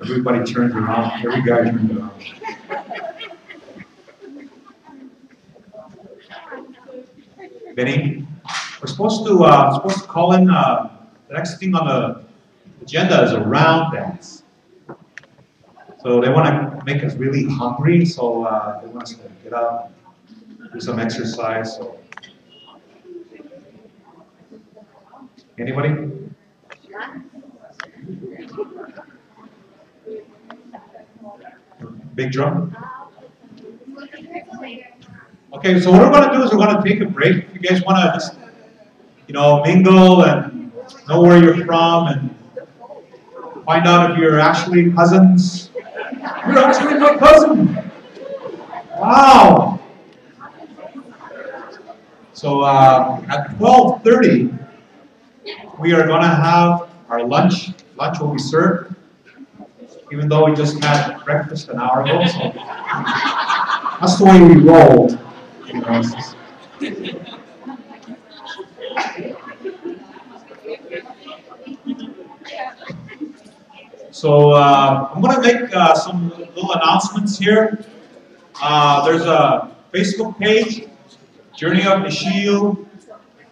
Everybody turns around, every guy turns around. Benny, we're supposed to, uh, supposed to call in, uh, the next thing on the agenda is a round dance. So they want to make us really hungry, so uh, they want us to get up, do some exercise. So. Anybody? Big drum? Okay, so what we're going to do is we're going to take a break. If you guys want to just, you know, mingle and know where you're from and find out if you're actually cousins. You're actually my cousin. Wow. So uh, at 12:30, we are going to have our lunch. Lunch will be served, even though we just had breakfast an hour ago. So that's the way we roll. You know, So uh, I'm going to make uh, some little announcements here. Uh, there's a Facebook page, Journey of the Shield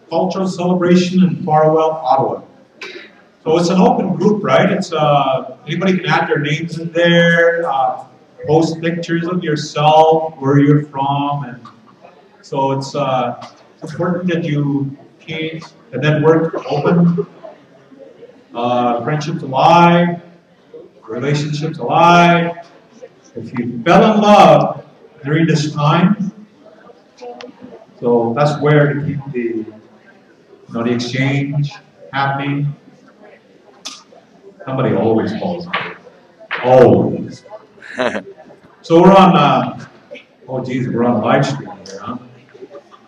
Cultural Celebration in Farwell, Ottawa. So it's an open group, right? It's uh, anybody can add their names in there, uh, post pictures of yourself, where you're from, and so it's, uh, important that you keep the network open, uh, friendships alive, relationships alive. If you fell in love during this time, so that's where to keep the you know the exchange happening. Somebody always falls in love. Always. so we're on uh, oh geez, we're on live stream here, huh?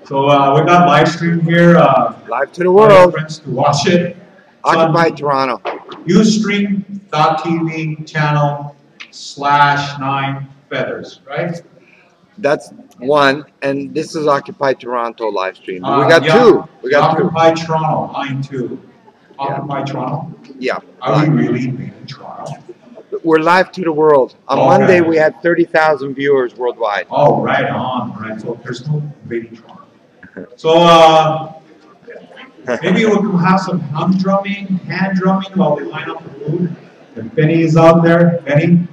So uh, we got live stream here. Uh, Live to the world. Friends to watch it. Occupy Toronto. Ustream.tv channel slash nine feathers, right? That's one, and this is Occupy Toronto live stream. Uh, we got yeah. two. We got two. Occupy Toronto, line two. Occupy trial? Yeah. Are we really in Toronto? We're live to the world. On Okay. Monday, we had 30,000 viewers worldwide. Oh, right on, right. So there's no invading Toronto. So uh, maybe we can have some hum drumming, hand drumming while we line up the food. And Benny is out there, Benny.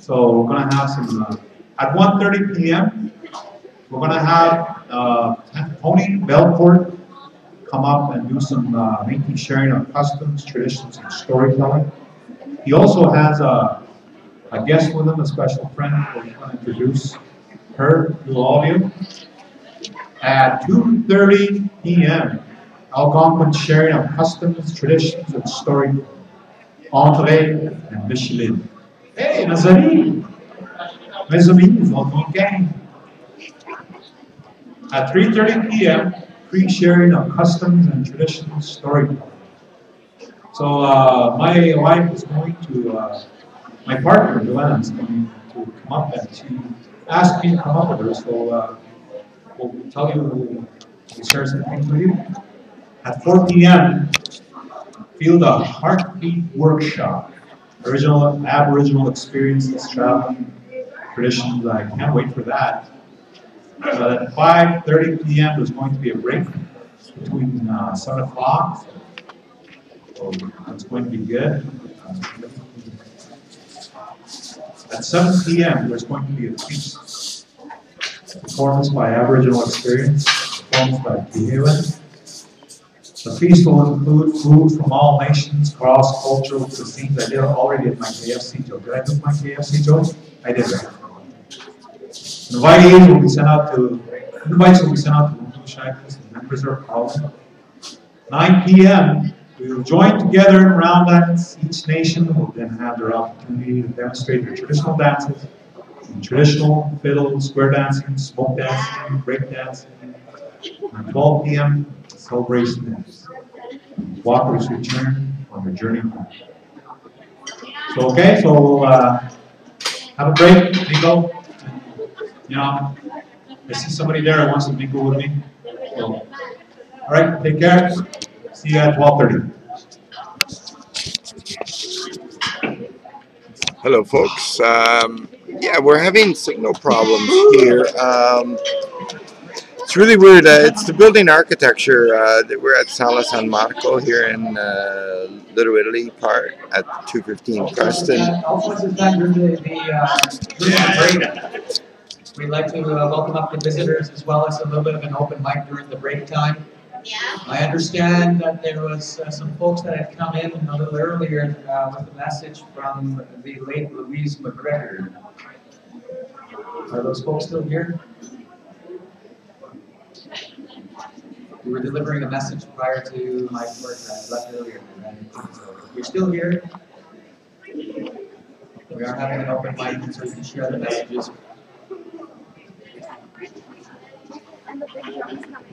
So we're gonna have some uh, at 1:30 p.m. We're gonna have uh, Tony Belfort come up and do some uh, making sharing of customs, traditions, and storytelling. He also has a, a guest with him, a special friend. We're going to introduce her to all of you. At 2.30 p.m., Algonquin sharing of customs, traditions, and story. André and Micheline. Hey, mes amis! Mes amis. At 3.30 p.m., pre-sharing of customs and traditional storytelling. So uh, my wife is going to, uh, my partner Joanna is going to come up and she asked me to come up with her. So uh, we'll tell you, we'll share some things with you. At 4 p.m., feel the Heartbeat Workshop, original Aboriginal experiences, traveling traditions. I can't wait for that. But at 5:30 p.m., there's going to be a break between uh, 7 o'clock so that's going to be good. At 7 p.m., there's going to be a feast. Performance by Aboriginal Experience, performance by Behaven. The feast will include food from all nations, cross-cultural cuisines. I did already at my KFC joke. Did I do my KFC joke? I did that. Sent out to, invites to Window Shackles and members are called. 9 p.m., we will join together in round dance. Each nation will then have their opportunity to demonstrate their traditional dances, traditional fiddle, square dancing, smoke dancing, break dancing. At 12 p.m., celebration ends. Walkers return on their journey home. So, okay, so uh, have a break, mingle. You know, I see somebody there who wants to mingle with me. So, all right, take care. See you at 12:30. Hello, folks. Um, yeah, we're having signal problems here. Um, it's really weird. Uh, it's the building architecture. Uh, that we're at Sala San Marco here in uh, Little Italy part at 215 Preston. Also, since that during the, the, uh, during the break, we'd like to uh, welcome up the visitors as well as a little bit of an open mic during the break time. Yeah. I understand that there was uh, some folks that had come in a little earlier uh, with a message from the late Louise McGregor. Are those folks still here? We were delivering a message prior to my work, that I left earlier. You're still here? We are having an open mic, so you can share the messages. And the big one is coming.